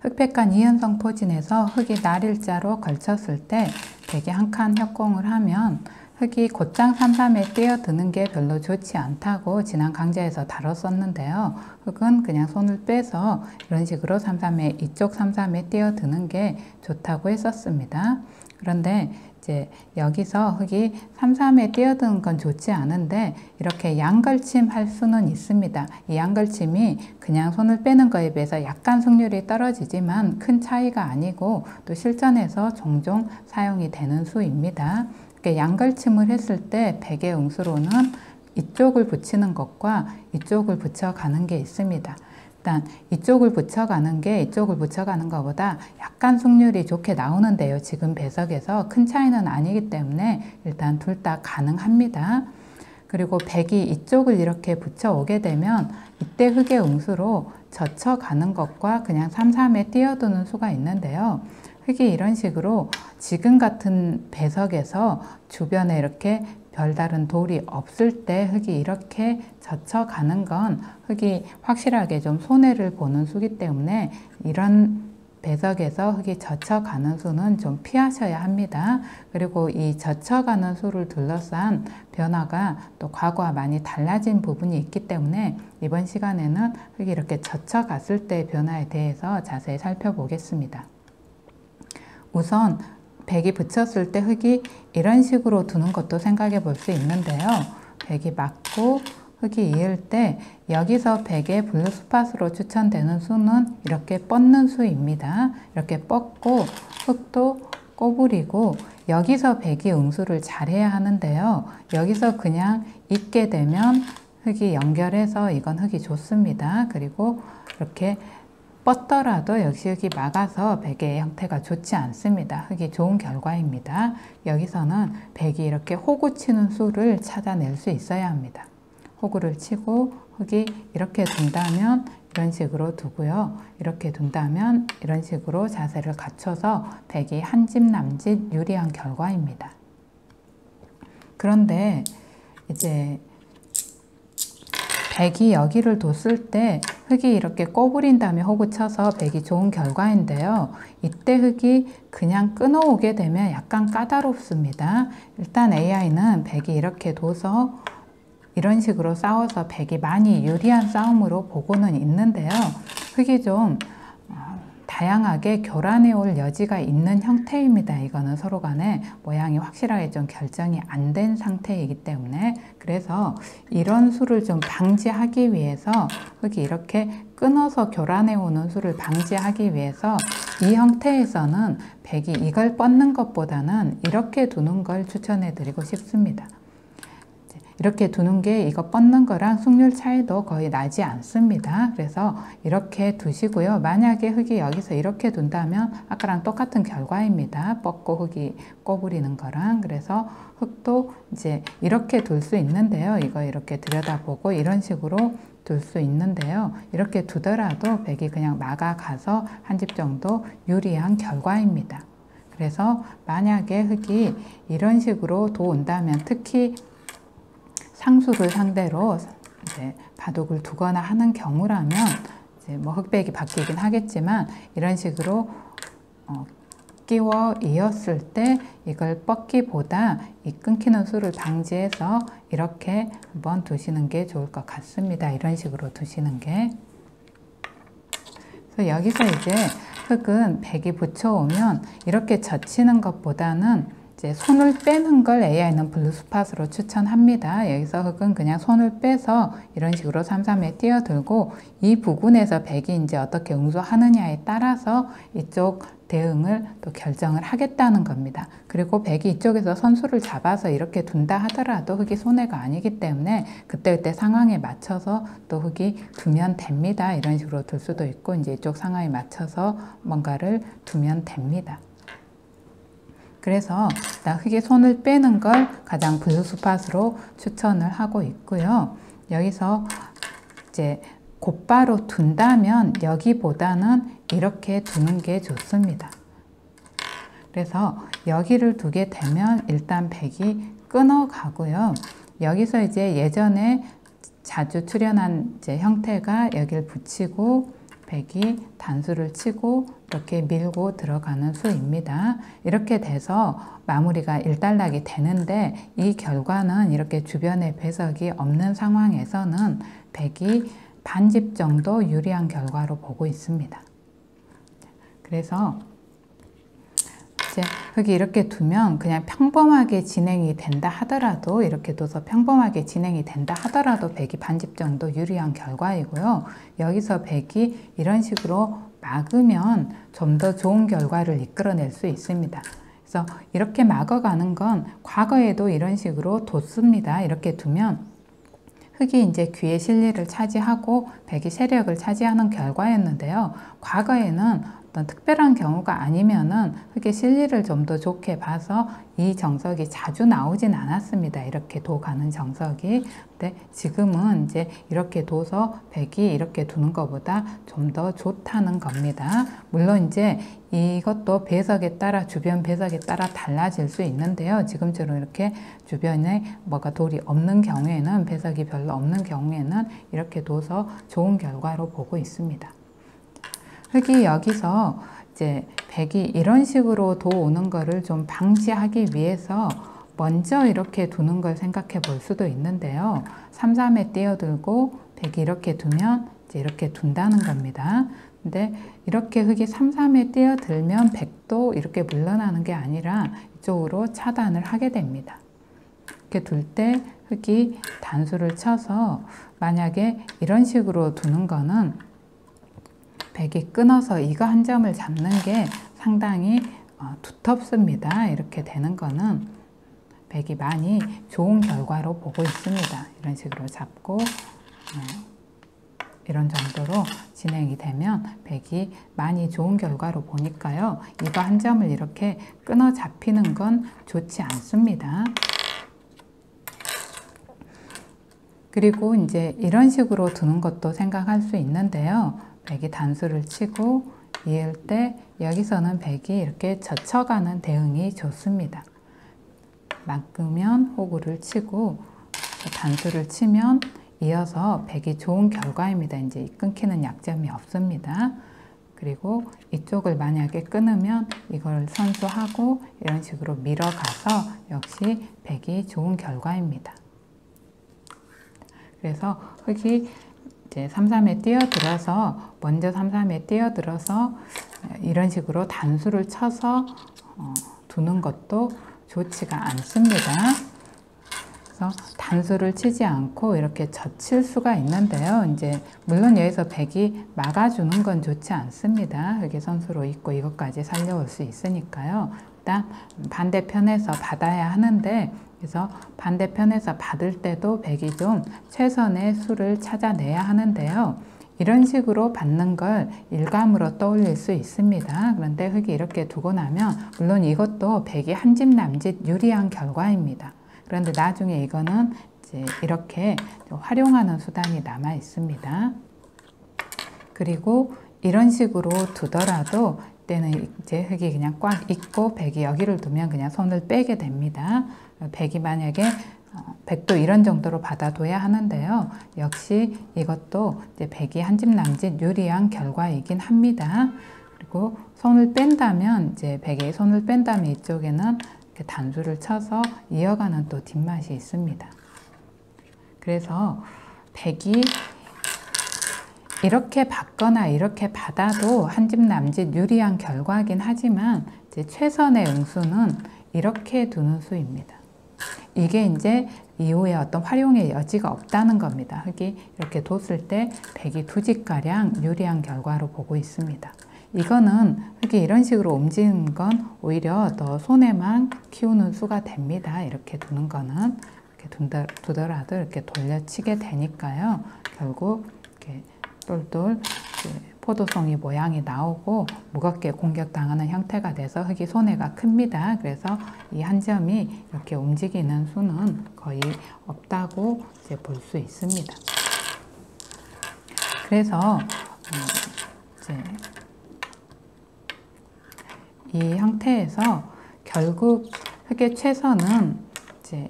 흑백간 이연성 포진에서 흙이 날일자로 걸쳤을 때 백이 한칸 협공을 하면 흙이 곧장 삼삼에 뛰어드는 게 별로 좋지 않다고 지난 강좌에서 다뤘었는데요. 흙은 그냥 손을 빼서 이런 식으로 삼삼에 이쪽 삼삼에 뛰어드는 게 좋다고 했었습니다. 그런데 이제 여기서 흙이 삼삼에 뛰어드는 건 좋지 않은데 이렇게 양걸침 할 수는 있습니다. 이 양걸침이 그냥 손을 빼는 거에 비해서 약간 승률이 떨어지지만 큰 차이가 아니고 또 실전에서 종종 사용이 되는 수입니다. 양걸침을 했을 때 백의 응수로는 이쪽을 붙이는 것과 이쪽을 붙여가는 게 있습니다. 일단 이쪽을 붙여가는 게 이쪽을 붙여가는 것보다 약간 승률이 좋게 나오는데요. 지금 배석에서 큰 차이는 아니기 때문에 일단 둘 다 가능합니다. 그리고 백이 이쪽을 이렇게 붙여오게 되면 이때 흙의 응수로 젖혀가는 것과 그냥 삼삼에 뛰어드는 수가 있는데요. 흙이 이런 식으로 지금 같은 배석에서 주변에 이렇게 별다른 돌이 없을 때 흙이 이렇게 젖혀가는 건 흙이 확실하게 좀 손해를 보는 수기 때문에 이런 배석에서 흙이 젖혀가는 수는 좀 피하셔야 합니다. 그리고 이 젖혀가는 수를 둘러싼 변화가 또 과거와 많이 달라진 부분이 있기 때문에 이번 시간에는 흙이 이렇게 젖혀갔을 때 변화에 대해서 자세히 살펴보겠습니다. 우선 백이 붙였을 때 흑이 이런 식으로 두는 것도 생각해 볼 수 있는데요. 백이 막고 흑이 이을 때 여기서 백의 blue spot으로 추천되는 수는 이렇게 뻗는 수입니다. 이렇게 뻗고 흑도 꼬부리고 여기서 백이 응수를 잘해야 하는데요. 여기서 그냥 잇게 되면 흑이 연결해서 이건 흑이 좋습니다. 그리고 이렇게 뻗더라도 역시 흙이 막아서 베개의 형태가 좋지 않습니다. 흙이 좋은 결과입니다. 여기서는 백이 이렇게 호구 치는 수를 찾아낼 수 있어야 합니다. 호구를 치고 흙이 이렇게 둔다면 이런 식으로 두고요. 이렇게 둔다면 이런 식으로 자세를 갖춰서 백이 한 집 남짓 유리한 결과입니다. 그런데 이제 백이 여기를 뒀을 때 흙이 이렇게 꼬부린 다음에 호구 쳐서 백이 좋은 결과인데요. 이때 흙이 그냥 끊어오게 되면 약간 까다롭습니다. 일단 AI는 백이 이렇게 둬서 이런 식으로 싸워서 백이 많이 유리한 싸움으로 보고는 있는데요. 흙이 좀 다양하게 교란해 올 여지가 있는 형태입니다. 이거는 서로 간에 모양이 확실하게 좀 결정이 안 된 상태이기 때문에 그래서 이런 수를 좀 방지하기 위해서 흙이 이렇게 끊어서 교란해 오는 수를 방지하기 위해서 이 형태에서는 백이 이걸 뻗는 것보다는 이렇게 두는 걸 추천해 드리고 싶습니다. 이렇게 두는 게 이거 뻗는 거랑 승률 차이도 거의 나지 않습니다. 그래서 이렇게 두시고요. 만약에 흙이 여기서 이렇게 둔다면 아까랑 똑같은 결과입니다. 뻗고 흙이 꼬부리는 거랑 그래서 흙도 이제 이렇게 둘 수 있는데요. 이거 이렇게 들여다보고 이런 식으로 둘 수 있는데요. 이렇게 두더라도 백이 그냥 막아가서 한 집 정도 유리한 결과입니다. 그래서 만약에 흙이 이런 식으로 도온다면 특히 상수를 상대로 이제 바둑을 두거나 하는 경우라면 이제 뭐 흑백이 바뀌긴 하겠지만 이런 식으로 어, 끼워 이었을 때 이걸 뻗기보다 이 끊기는 수를 방지해서 이렇게 한번 두시는 게 좋을 것 같습니다. 이런 식으로 두시는 게. 그래서 여기서 이제 흙은 백이 붙여오면 이렇게 젖히는 것보다는 이제 손을 빼는 걸 AI는 블루스팟으로 추천합니다. 여기서 흙은 그냥 손을 빼서 이런 식으로 삼삼에 뛰어들고 이 부분에서 백이 이제 어떻게 응수하느냐에 따라서 이쪽 대응을 또 결정을 하겠다는 겁니다. 그리고 백이 이쪽에서 선수를 잡아서 이렇게 둔다 하더라도 흙이 손해가 아니기 때문에 그때그때 상황에 맞춰서 또 흙이 두면 됩니다. 이런 식으로 둘 수도 있고 이제 이쪽 상황에 맞춰서 뭔가를 두면 됩니다. 그래서 흙에 손을 빼는 걸 가장 분수스팟으로 추천을 하고 있고요. 여기서 이제 곧바로 둔다면 여기보다는 이렇게 두는 게 좋습니다. 그래서 여기를 두게 되면 일단 백이 끊어가고요. 여기서 이제 예전에 자주 출연한 형태가 여기를 붙이고 백이 단수를 치고 이렇게 밀고 들어가는 수입니다. 이렇게 돼서 마무리가 일단락이 되는데 이 결과는 이렇게 주변에 배석이 없는 상황에서는 백이 반집 정도 유리한 결과로 보고 있습니다. 그래서 이제 흙이 이렇게 두면 그냥 평범하게 진행이 된다 하더라도 이렇게 둬서 평범하게 진행이 된다 하더라도 백이 반집 정도 유리한 결과이고요. 여기서 백이 이런 식으로 막으면 좀 더 좋은 결과를 이끌어낼 수 있습니다. 그래서 이렇게 막아가는 건 과거에도 이런 식으로 뒀습니다. 이렇게 두면 흙이 이제 귀의 실리를 차지하고 백이 세력을 차지하는 결과였는데요. 과거에는 어떤 특별한 경우가 아니면은 흙의 실리를 좀 더 좋게 봐서 이 정석이 자주 나오진 않았습니다. 이렇게 도 가는 정석이. 근데 지금은 이제 이렇게 둬서 백이 이렇게 두는 것보다 좀 더 좋다는 겁니다. 물론 이제 이것도 배석에 따라 주변 배석에 따라 달라질 수 있는데요. 지금처럼 이렇게 주변에 뭐가 돌이 없는 경우에는 배석이 별로 없는 경우에는 이렇게 둬서 좋은 결과로 보고 있습니다. 흙이 여기서 이제 백이 이런 식으로 도 오는 거를 좀 방지하기 위해서 먼저 이렇게 두는 걸 생각해 볼 수도 있는데요. 3, 3에 뛰어들고 백이 이렇게 두면 이제 이렇게 둔다는 겁니다. 근데 이렇게 흙이 3, 3에 뛰어들면 백도 이렇게 물러나는 게 아니라 이쪽으로 차단을 하게 됩니다. 이렇게 둘 때 흙이 단수를 쳐서 만약에 이런 식으로 두는 거는 백이 끊어서 이거 한 점을 잡는 게 상당히 어, 두텁습니다. 이렇게 되는 거는 백이 많이 좋은 결과로 보고 있습니다. 이런 식으로 잡고 어, 이런 정도로 진행이 되면 백이 많이 좋은 결과로 보니까요. 이거 한 점을 이렇게 끊어 잡히는 건 좋지 않습니다. 그리고 이제 이런 식으로 두는 것도 생각할 수 있는데요. 백이 단수를 치고 이을 때 여기서는 백이 이렇게 젖혀가는 대응이 좋습니다. 막으면 호구를 치고 단수를 치면 이어서 백이 좋은 결과입니다. 이제 끊기는 약점이 없습니다. 그리고 이쪽을 만약에 끊으면 이걸 선수하고 이런 식으로 밀어가서 역시 백이 좋은 결과입니다. 그래서 흙이 이제 3, 3에 뛰어들어서 먼저 3, 3에 뛰어들어서 이런 식으로 단수를 쳐서 어, 두는 것도 좋지가 않습니다. 그래서 단수를 치지 않고 이렇게 젖힐 수가 있는데요. 이제 물론 여기서 백이 막아주는 건 좋지 않습니다. 여기 선수로 있고 이것까지 살려올 수 있으니까요. 일단 반대편에서 받아야 하는데 그래서 반대편에서 받을 때도 백이 좀 최선의 수를 찾아내야 하는데요. 이런 식으로 받는 걸 일감으로 떠올릴 수 있습니다. 그런데 흙이 이렇게 두고 나면 물론 이것도 백이 한 집 남짓 유리한 결과입니다. 그런데 나중에 이거는 이제 이렇게 활용하는 수단이 남아 있습니다. 그리고 이런 식으로 두더라도 때는 이제 흙이 그냥 꽉 있고 백이 여기를 두면 그냥 손을 빼게 됩니다. 백이 만약에 어, 백도 이런 정도로 받아둬야 하는데요. 역시 이것도 이제 백이 한 집 남짓 유리한 결과이긴 합니다. 그리고 손을 뺀다면 이제 백이 손을 뺀다면 이쪽에는 이렇게 단수를 쳐서 이어가는 또 뒷맛이 있습니다. 그래서 백이 이렇게 받거나 이렇게 받아도 한 집 남짓 유리한 결과긴 하지만 이제 최선의 응수는 이렇게 두는 수입니다. 이게 이제 이후에 어떤 활용의 여지가 없다는 겁니다. 흙이 이렇게 뒀을 때 백이 두 집가량 유리한 결과로 보고 있습니다. 이거는 흙이 이런 식으로 움직이는 건 오히려 더 손해만 키우는 수가 됩니다. 이렇게 두는 거는 이렇게 두더라도 이렇게 돌려치게 되니까요. 결국 이렇게 똘똘 포도송이 모양이 나오고 무겁게 공격당하는 형태가 돼서 흙이 손해가 큽니다. 그래서 이 한 점이 이렇게 움직이는 수는 거의 없다고 볼수 있습니다. 그래서 음, 이제 이 형태에서 결국 흙의 최선은 이제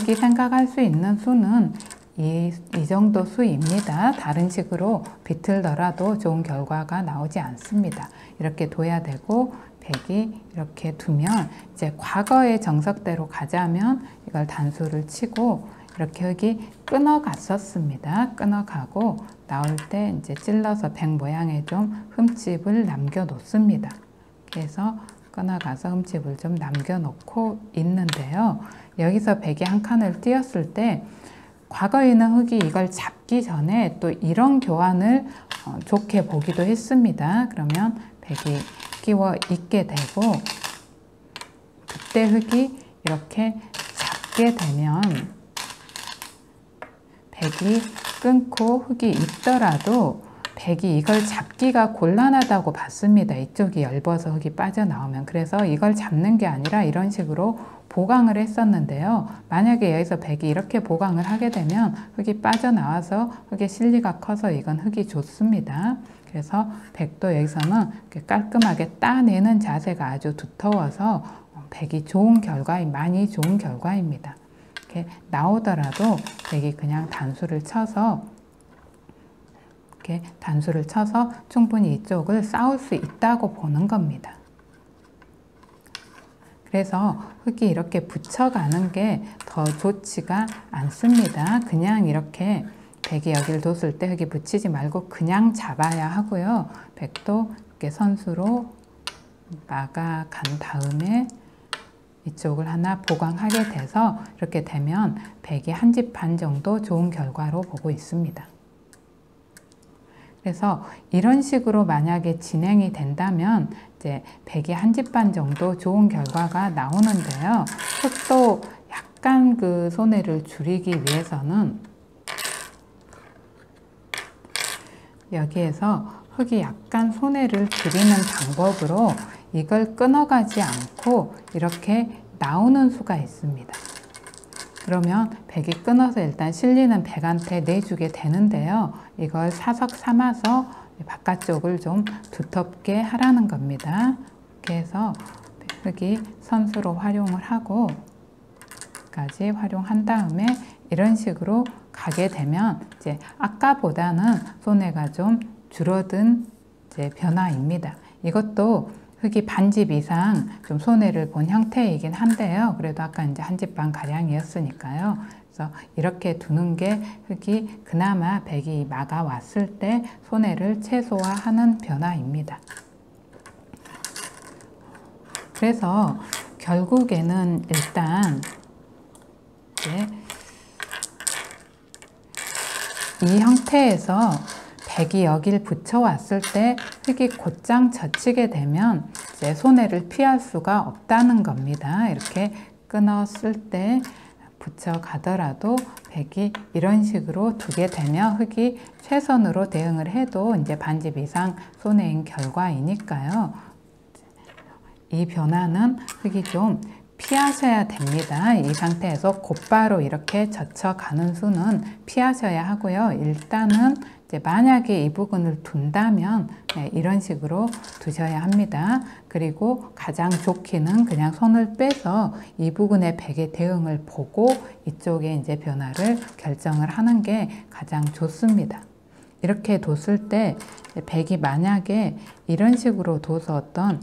흙이 생각할 수 있는 수는 이, 이 정도 수입니다. 다른 식으로 비틀더라도 좋은 결과가 나오지 않습니다. 이렇게 둬야 되고 백이 이렇게 두면 이제 과거의 정석대로 가자면 이걸 단수를 치고 이렇게 여기 끊어갔었습니다. 끊어가고 나올 때 이제 찔러서 백 모양에 좀 흠집을 남겨 놓습니다. 그래서 끊어가서 흠집을 좀 남겨 놓고 있는데요. 여기서 백이 한 칸을 띄었을 때 과거에는 흙이 이걸 잡기 전에 또 이런 교환을 어, 좋게 보기도 했습니다. 그러면 백이 끼워 있게 되고 그때 흙이 이렇게 잡게 되면 백이 끊고 흙이 있더라도 백이 이걸 잡기가 곤란하다고 봤습니다. 이쪽이 얇아서 흙이 빠져나오면. 그래서 이걸 잡는 게 아니라 이런 식으로 보강을 했었는데요. 만약에 여기서 백이 이렇게 보강을 하게 되면 흙이 빠져나와서 흙의 실리가 커서 이건 흙이 좋습니다. 그래서 백도 여기서는 깔끔하게 따내는 자세가 아주 두터워서 백이 좋은 결과, 많이 좋은 결과입니다. 이렇게 나오더라도 백이 그냥 단수를 쳐서 이렇게 단수를 쳐서 충분히 이쪽을 쌓을 수 있다고 보는 겁니다. 그래서 흙이 이렇게 붙여가는 게 더 좋지가 않습니다. 그냥 이렇게 백이 여기를 뒀을 때 흙이 붙이지 말고 그냥 잡아야 하고요. 백도 이렇게 선수로 막아간 다음에 이쪽을 하나 보강하게 돼서 이렇게 되면 백이 한 집 반 정도 좋은 결과로 보고 있습니다. 그래서 이런 식으로 만약에 진행이 된다면 이제 백이 한 집 반 정도 좋은 결과가 나오는데요. 흙도 약간 그 손해를 줄이기 위해서는 여기에서 흙이 약간 손해를 줄이는 방법으로 이걸 끊어가지 않고 이렇게 나오는 수가 있습니다. 그러면 백이 끊어서 일단 실리는 백한테 내주게 되는데요. 이걸 사석 삼아서 바깥쪽을 좀 두텁게 하라는 겁니다. 이렇게 해서 흙이 선수로 활용을 하고 까지 활용한 다음에 이런 식으로 가게 되면 이제 아까보다는 손해가 좀 줄어든 이제 변화입니다. 이것도 흙이 반집 이상 좀 손해를 본 형태이긴 한데요. 그래도 아까 이제 한 집 반 가량이었으니까요. 그래서 이렇게 두는 게 흙이 그나마 백이 막아 왔을 때 손해를 최소화하는 변화입니다. 그래서 결국에는 일단 이 형태에서 백이 여길 붙여왔을 때 흙이 곧장 젖히게 되면 이제 손해를 피할 수가 없다는 겁니다. 이렇게 끊었을 때 붙여가더라도 백이 이런 식으로 두게 되면 흙이 최선으로 대응을 해도 이제 반집 이상 손해인 결과이니까요. 이 변화는 흙이 좀 피하셔야 됩니다. 이 상태에서 곧바로 이렇게 젖혀 가는 수는 피하셔야 하고요. 일단은 만약에 이 부분을 둔다면 네, 이런 식으로 두셔야 합니다. 그리고 가장 좋기는 그냥 손을 빼서 이 부분의 백의 대응을 보고 이쪽에 이제 변화를 결정을 하는 게 가장 좋습니다. 이렇게 뒀을 때 백이 만약에 이런 식으로 둬서 어떤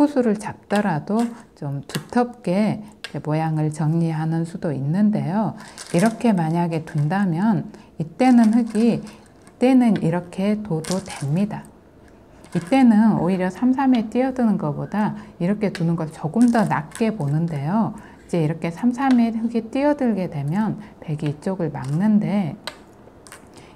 호수를 잡더라도 좀 두텁게 모양을 정리하는 수도 있는데요. 이렇게 만약에 둔다면 이때는 흙이 이때는 이렇게 둬도 됩니다. 이때는 오히려 3, 3에 뛰어드는 것보다 이렇게 두는 걸 조금 더 낮게 보는데요. 이제 이렇게 3, 3에 흙이 뛰어들게 되면 백이 이쪽을 막는데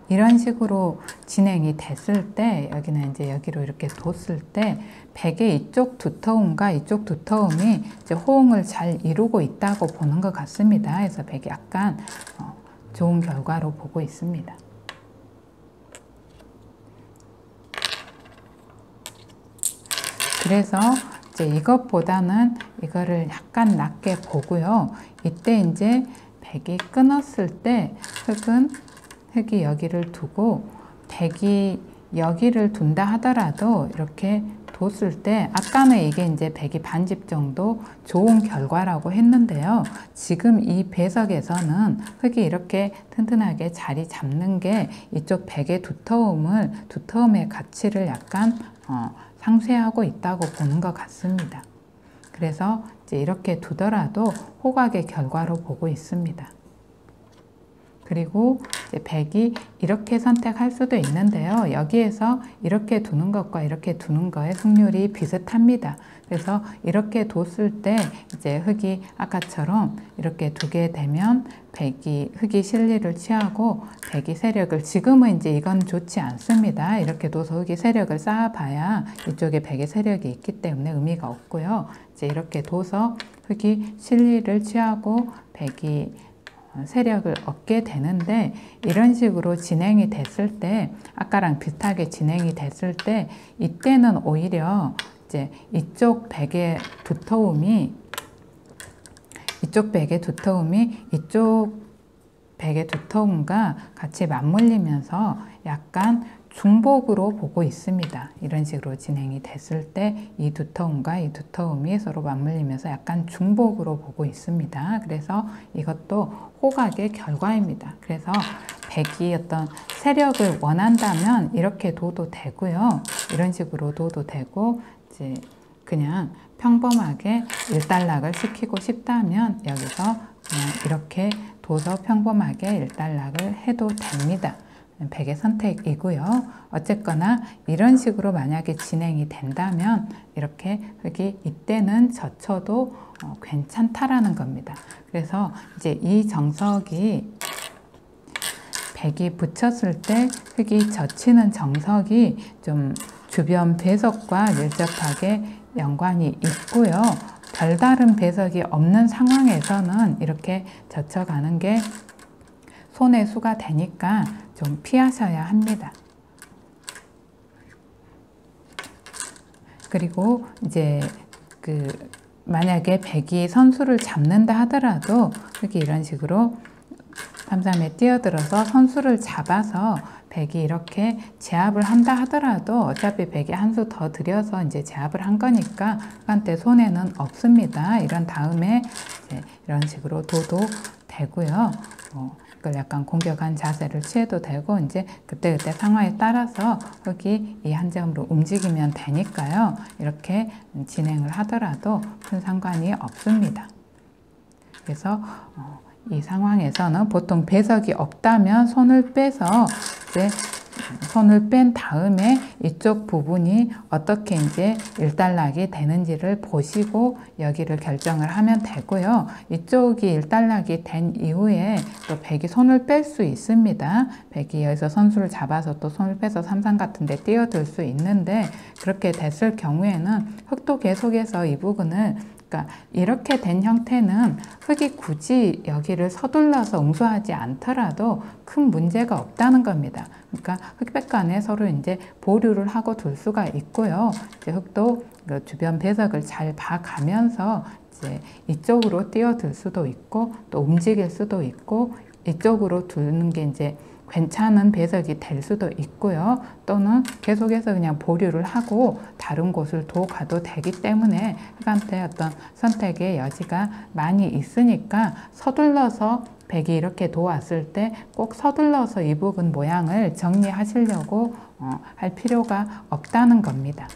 이런 식으로 진행이 됐을 때 여기는 이제 여기로 이렇게 뒀을 때 백의 이쪽 두터움과 이쪽 두터움이 이제 호응을 잘 이루고 있다고 보는 것 같습니다. 그래서 백이 약간 어, 좋은 결과로 보고 있습니다. 그래서 이제 이것보다는 이거를 약간 낮게 보고요. 이때 이제 백이 끊었을 때 흙은 흙이 여기를 두고 백이 여기를 둔다 하더라도 이렇게 뒀을 때 아까는 이게 이제 백이 반집 정도 좋은 결과라고 했는데요. 지금 이 배석에서는 흙이 이렇게 튼튼하게 자리 잡는 게 이쪽 백의 두터움을 두터움의 가치를 약간 어, 상쇄하고 있다고 보는 것 같습니다. 그래서 이제 이렇게 두더라도 호각의 결과로 보고 있습니다. 그리고 이제 100이 이렇게 선택할 수도 있는데요. 여기에서 이렇게 두는 것과 이렇게 두는 거의 승률이 비슷합니다. 그래서 이렇게 뒀을 때 이제 흙이 아까처럼 이렇게 두게 되면 백이 흙이 실리를 취하고 백이 세력을 지금은 이제 이건 좋지 않습니다. 이렇게 둬서 흙이 세력을 쌓아봐야 이쪽에 백의 세력이 있기 때문에 의미가 없고요. 이제 이렇게 둬서 흙이 실리를 취하고 백이 세력을 얻게 되는데 이런 식으로 진행이 됐을 때 아까랑 비슷하게 진행이 됐을 때 이때는 오히려 이제 이쪽 백의 두터움이 이쪽 백의 두터움이 이쪽 백의 두터움과 같이 맞물리면서 약간 중복으로 보고 있습니다. 이런 식으로 진행이 됐을 때 이 두터움과 이 두터움이 서로 맞물리면서 약간 중복으로 보고 있습니다. 그래서 이것도 호각의 결과입니다. 그래서 백이 어떤 세력을 원한다면 이렇게 둬도 되고요. 이런 식으로 둬도 되고 이제 그냥 평범하게 일단락을 시키고 싶다면 여기서 그냥 이렇게 둬서 평범하게 일단락을 해도 됩니다. 100의 선택이고요. 어쨌거나 이런 식으로 만약에 진행이 된다면 이렇게 흙이 이때는 젖혀도 어, 괜찮다라는 겁니다. 그래서 이제 이 정석이 백이 붙였을 때 흙이 젖히는 정석이 좀 주변 배석과 밀접하게 연관이 있고요. 별다른 배석이 없는 상황에서는 이렇게 젖혀가는 게 손의 수가 되니까 좀 피하셔야 합니다. 그리고 이제 그 만약에 백이 선수를 잡는다 하더라도 여기 이런 식으로 삼삼에 뛰어들어서 선수를 잡아서 백이 이렇게 제압을 한다 하더라도 어차피 백이 한 수 더 들여서 이제 제압을 한 거니까 한때 손해는 없습니다. 이런 다음에 이런 식으로 도도 되고요. 어, 이걸 약간 공격한 자세를 취해도 되고 이제 그때그때 상황에 따라서 흙이 이 한 점으로 움직이면 되니까요. 이렇게 진행을 하더라도 큰 상관이 없습니다. 그래서 어, 이 상황에서는 보통 배석이 없다면 손을 빼서 이제 손을 뺀 다음에 이쪽 부분이 어떻게 이제 일단락이 되는지를 보시고 여기를 결정을 하면 되고요. 이쪽이 일단락이 된 이후에 또 백이 손을 뺄 수 있습니다. 백이 여기서 선수를 잡아서 또 손을 빼서 삼삼 같은 데 뛰어들 수 있는데 그렇게 됐을 경우에는 흑도 계속해서 이 부분을 그러니까 이렇게 된 형태는 흙이 굳이 여기를 서둘러서 응수하지 않더라도 큰 문제가 없다는 겁니다. 그러니까 흙백간에 서로 이제 보류를 하고 둘 수가 있고요. 이제 흙도 그 주변 배석을 잘 봐가면서 이제 이쪽으로 뛰어들 수도 있고 또 움직일 수도 있고 이쪽으로 두는 게 이제 괜찮은 배석이 될 수도 있고요. 또는 계속해서 그냥 보류를 하고 다른 곳을 도 가도 되기 때문에 흑한테 어떤 선택의 여지가 많이 있으니까 서둘러서 백이 이렇게 도왔을 때 꼭 서둘러서 이 부분 모양을 정리하시려고 어, 할 필요가 없다는 겁니다.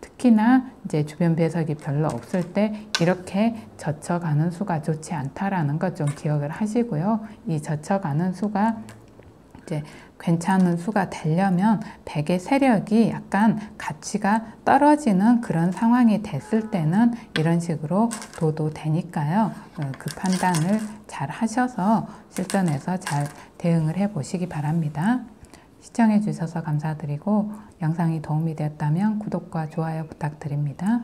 특히나 이제 주변 배석이 별로 없을 때 이렇게 젖혀가는 수가 좋지 않다라는 것 좀 기억을 하시고요. 이 젖혀가는 수가 이제 괜찮은 수가 되려면 백의 세력이 약간 가치가 떨어지는 그런 상황이 됐을 때는 이런 식으로 도도 되니까요. 어, 그 판단을 잘 하셔서 실전에서 잘 대응을 해 보시기 바랍니다. 시청해 주셔서 감사드리고 영상이 도움이 되었다면 구독과 좋아요 부탁드립니다.